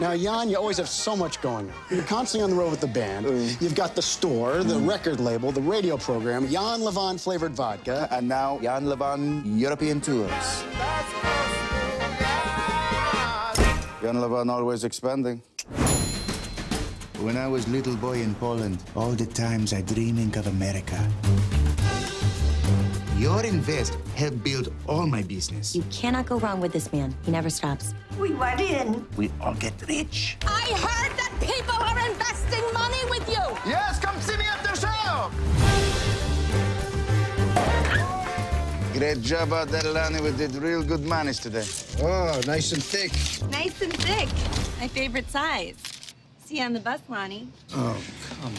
Now, Jan, you always have so much going on. You're constantly on the road with the band. Mm. You've got the store, the mm. record label, the radio program, Jan Lewan flavored vodka. And now, Jan Lewan European tours. Jan Lewan always expanding. When I was little boy in Poland, all the times I dreaming of America. Your invest helped build all my business. You cannot go wrong with this man. He never stops. We went in. We all get rich. I heard that people are investing money with you. Yes, come see me at the show. Great job out there, Lani. We did real good manage today. Oh, nice and thick. Nice and thick. My favorite size. See you on the bus, Lonnie. Oh, come on.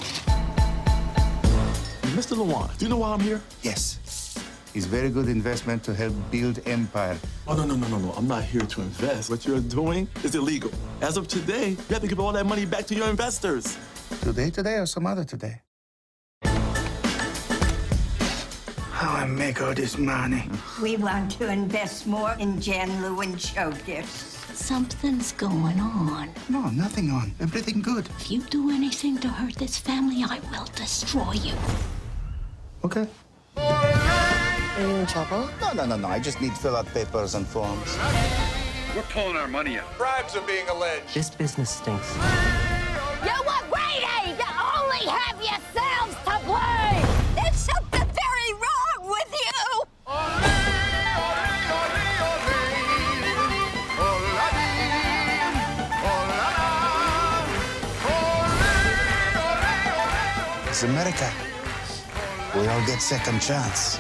Mr. Lewan, do you know why I'm here? Yes. It's very good investment to help build empire. Oh, no, no, no, no, no. I'm not here to invest. What you're doing is illegal. As of today, you have to give all that money back to your investors. Today, today, or some other today? How I make all this money? We want to invest more in Jan Lewan show gifts. Something's going on. No, nothing on. Everything good. If you do anything to hurt this family, I will destroy you. Okay. Are you in trouble? No, no, no, no. I just need to fill out papers and forms. We're pulling our money out. Bribes are being alleged. This business stinks. You were greedy. You only have yourselves to blame. There's something very wrong with you. It's America. We all get second chance.